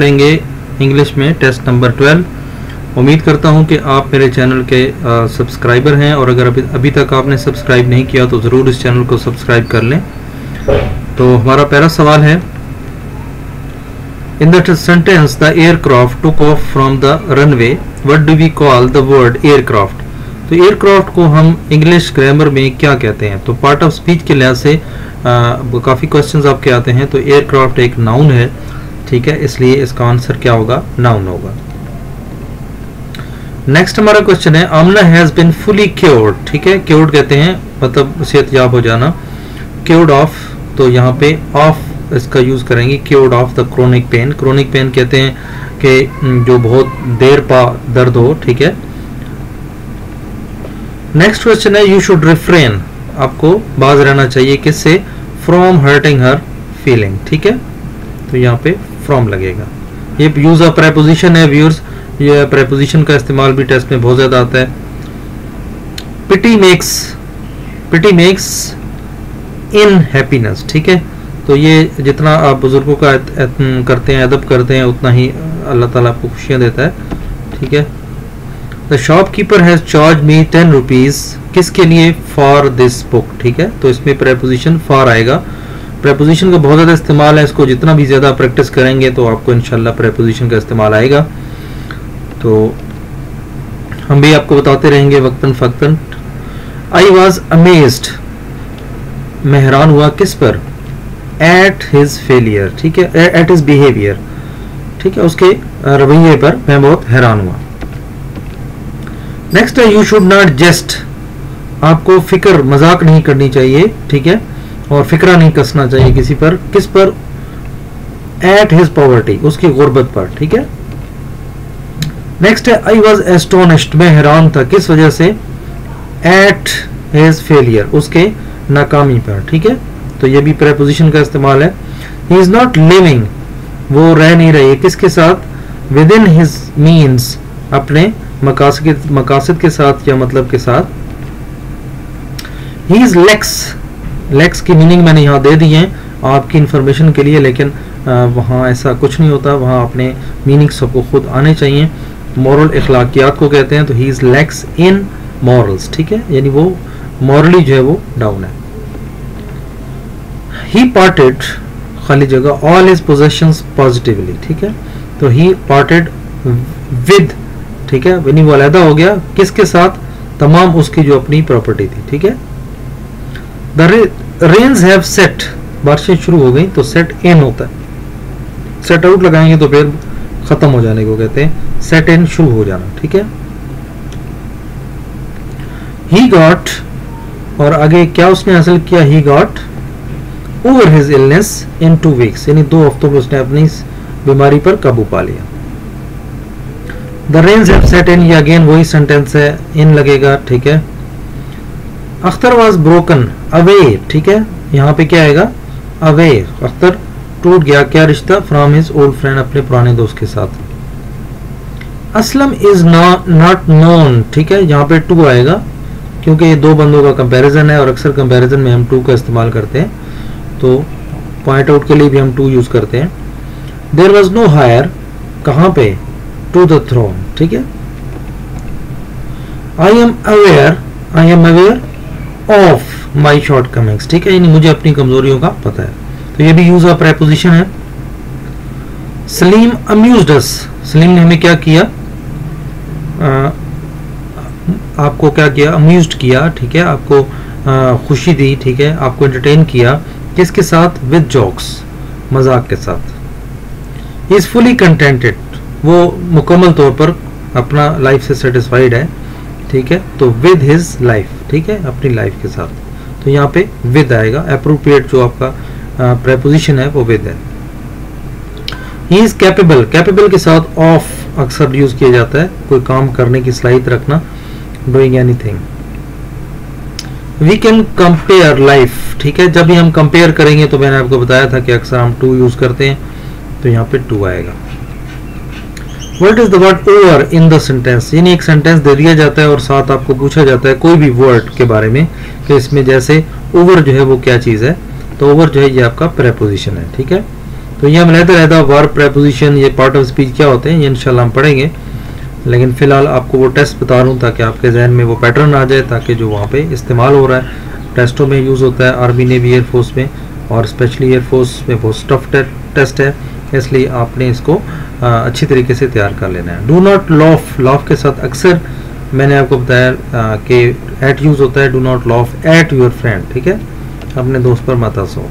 لیں گے انگلش میں ٹیسٹ نمبر 12 امید کرتا ہوں کہ آپ میرے چینل کے سبسکرائبر ہیں اور اگر ابھی تک آپ نے سبسکرائب نہیں کیا تو ضرور اس چینل کو سبسکرائب کر لیں۔ تو ہمارا پہلا سوال ہے۔ In the sentence the aircraft took off from the runway what do we call the word aircraft تو ایئر کرافٹ کو ہم انگلش گرامر میں کیا کہتے ہیں؟ تو پارٹ آف سپیچ کے لحاظ سے کافی کوشچنز آپ کے آتے ہیں۔ تو ایئر کرافٹ ایک ناؤن ہے۔ ٹھیک ہے، اس لیے اس کا آنسر کیا ہوگا؟ ناؤن ہوگا۔ نیکسٹ ہمارا کوشچن ہے آمنا ہیز بین فلی کیورڈ ٹھیک ہے؟ کیورڈ کہتے ہیں مطلب صحت یاب ہو جانا۔ کیورڈ آف تو یہاں پہ آف اس کا یوز کریں گے۔ Cured of the chronic pain chronic pain کہتے ہیں کہ جو بہت دیر پا درد ہو، ٹھیک ہے۔ نیکسٹ کوشچن ہے یو شوڈ ریفرین آپ کو باز رہنا چاہیے، کس سے؟ فرام ہرٹنگ ہر فیلنگ ٹھیک ہے؟ تو یہاں پہ فرام لگے گا۔ یہ یوز آف پریپوزیشن ہے ویورز یہ پریپوزیشن کا استعمال بھی ٹیسٹ میں بہت زیادہ آتا ہے۔ پٹی میکس پٹی میکس ان ہیپینس ٹھیک ہے؟ تو یہ جتنا آپ بزرگوں کا کرتے ہیں، ادب کرتے ہیں، اتنا ہی اللہ تعالیٰ آپ کو خوشیاں دیتا ہے، ٹھیک ہے؟ The shopkeeper has charge me ten rupees کس کے لیے؟ فار دس بک ٹھیک ہے؟ تو اس میں پریپوزیشن فار آئے گا۔ پریپوزیشن کا بہت زیادہ استعمال ہے، اس کو جتنا بھی زیادہ پریکٹس کریں گے تو آپ کو انشاءاللہ پریپوزیشن کا استعمال آئے گا۔ تو ہم بھی آپ کو بتاتے رہیں گے وقتاً فقتاً۔ آئی واز امیزڈ میں حیران ہوا کس پر؟ ایٹ ہز فیلئر ٹھیک ہے؟ ایٹ ہز بیہیویئر ٹھیک ہے؟ اس کے رویے پر میں بہت حیران ہوا۔ نیکسٹ ہے یو شوڈ ناٹ جسٹ آپ کو فکر مذاق نہیں کرنی چاہیے، ٹھیک ہے؟ اور فکرہ نہیں کسنا چاہیے کسی پر، کس پر؟ ایٹ ہز پاورٹی اس کی غربت پر، ٹھیک ہے؟ نیکسٹ ہے آئی واز ایسٹونسڈ میں حیران تھا، کس وجہ سے؟ ایٹ ہز فیلئر اس کے ناکامی پر، ٹھیک ہے؟ تو یہ بھی پریپوزیشن کا استعمال ہے۔ ہی از ناٹ لیونگ وہ رہ نہیں رہی، کس کے ساتھ؟ ود ان ہز مینس اپنے مقاصد مقاصد کے ساتھ یا مطلب کے ساتھ۔ ہی از لیکس لیکس کی میننگ میں نے یہاں دے دی ہیں آپ کی انفارمیشن کے لیے، لیکن وہاں ایسا کچھ نہیں ہوتا، وہاں اپنے میننگ سب کو خود آنے چاہیے۔ مورل اخلاقیات کو کہتے ہیں تو ہی از لیکس ان مورلس ٹھیک ہے؟ یعنی وہ مورلی جو ہے وہ ڈاؤن ہے۔ ہی پارٹیڈ خالی جگہ آل ہز پوزیشنز پازیٹیولی ٹھیک ہے؟ تو ہی پارٹیڈ ود ٹھیک ہے؟ یعنی وہ علیحدہ ہو گیا۔ کس کے ساتھ؟ تمام اس کی جو اپنی پراپرٹی تھی، ٹھیک ہے؟ دا رینز ہیو سیٹ بارشیں شروع ہو گئی تو سیٹ ان ہوتا ہے۔ سیٹ آؤٹ لگائیں گے تو پھر ختم ہو جانے کو کہتے ہیں۔ سیٹ ان شروع ہو جانا، ٹھیک ہے؟ ہی گاٹ اور آگے کیا اس نے حاصل کیا؟ He got over his illness in two weeks یعنی دو ہفتوں میں اس نے اپنی بیماری پر قابو پا لیا۔ The rains have set in یہ اگین وہی سینٹینس ہے۔ ان لگے گا، ٹھیک ہے؟ اختر واز بروکن اوے ٹھیک ہے؟ یہاں پہ کیا آئے گا؟ اوے اختر ٹوٹ گیا. کیا رشتہ؟ فرام ہز اولڈ فرینڈ اپنے پرانے دوست کے ساتھ۔ اسلم از ناٹ نون ٹھیک ہے؟ یہاں پہ ٹو آئے گا۔ کیونکہ یہ دو بندوں کا کمپیریزن ہے اور اکثر کمپیریزن میں ہم ٹو کا استعمال کرتے ہیں۔ تو پوائنٹ آؤٹ کے لیے بھی ہم ٹو یوز کرتے ہیں۔ دیر واز نو ہائر کہاں پہ؟ ٹو دا تھرون ٹھیک ہے؟ I am aware I am aware of my shortcomings ٹھیک ہے؟ یعنی مجھے اپنی کمزوریوں کا پتہ ہے۔ تو یہ بھی یوز آف پریپوزیشن ہے۔ سلیم امیوزڈس سلیم نے ہمیں کیا کیا؟ آپ کو کیا کیا؟ امیوزڈ کیا، ٹھیک ہے؟ آپ کو خوشی دی، ٹھیک ہے؟ آپ کو انٹرٹین کیا۔ کس کے ساتھ؟ وتھ جوکس مذاق کے ساتھ۔ از فلی کنٹینٹڈ وہ مکمل طور پر اپنا لائف سے سیٹسفائیڈ ہے۔ ٹھیک ہے؟ تو ود ہز لائف ٹھیک ہے؟ اپنی لائف کے ساتھ۔ تو یہاں پہ ود آئے گا۔ اپروپریٹ جو آپ کا پریپوزیشن ہے، وہ ود ہے۔ ہی از کیپیبل کیپیبل کے ساتھ آف اکثر یوز کیا جاتا ہے۔ کوئی کام کرنے کی صلاحیت رکھنا doing anything we can compare life ٹھیک ہے؟ جب بھی ہم کمپیئر کریں گے تو میں نے آپ کو بتایا تھا کہ اکثر ہم ٹو یوز کرتے ہیں۔ تو یہاں پہ ٹو آئے گا۔ What is the word over in the sentence یعنی ایک سینٹینس دے دیا جاتا ہے اور ساتھ آپ کو پوچھا جاتا ہے کوئی بھی ورڈ کے بارے میں کہ اس میں جیسے اوور جو ہے وہ کیا چیز ہے؟ تو اوور جو ہے یہ آپ کا پریپوزیشن ہے، ٹھیک ہے؟ تو یہ ہم لیتے رہتا ور پریپوزیشن یہ پارٹ آف اسپیچ کیا ہوتے ہیں؟ یہ انشاءاللہ ہم پڑھیں گے۔ لیکن فی الحال آپ کو وہ ٹیسٹ بتا رہا ہوں تاکہ آپ کے ذہن میں وہ پیٹرن آ جائے تاکہ جو وہاں پہ استعمال ہو رہا ہے ٹیسٹوں میں یوز ہوتا ہے آرمی نیوی ایئر فورس میں اور اسپیشلی ایئر فورس میں بہت سٹف ٹیسٹ ہے۔ اس لیے آپ نے اس کو اچھی طریقے سے تیار کر لینا ہے۔ ڈو ناٹ لاف لاف کے ساتھ اکثر میں نے آپ کو بتایا کہ ایٹ یوز ہوتا ہے do not laugh at your friend ٹھیک ہے؟ اپنے دوست پر مت ہنسو۔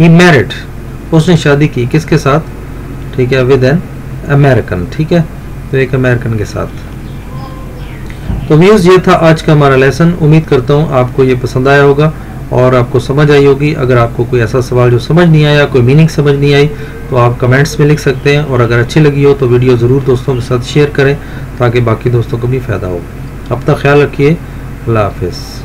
ہی میرڈ اس نے شادی کی کس کے ساتھ؟ ٹھیک ہے ود این امیرکن ٹھیک ہے؟ تو ایک امیرکن کے ساتھ۔ تو ویوز یہ تھا آج کا ہمارا لیسن امید کرتا ہوں آپ کو یہ پسند آیا ہوگا۔ اور آپ کو سمجھ آئی ہوگی۔ اگر آپ کو کوئی ایسا سوال جو سمجھ نہیں آیا، کوئی میننگ سمجھ نہیں آئی، تو آپ کمنٹس میں لکھ سکتے ہیں۔ اور اگر اچھی لگی ہو، تو ویڈیو ضرور دوستوں کے ساتھ شیئر کریں تاکہ باقی دوستوں کو بھی فائدہ ہو۔ اپنا خیال رکھیے۔ اللہ حافظ۔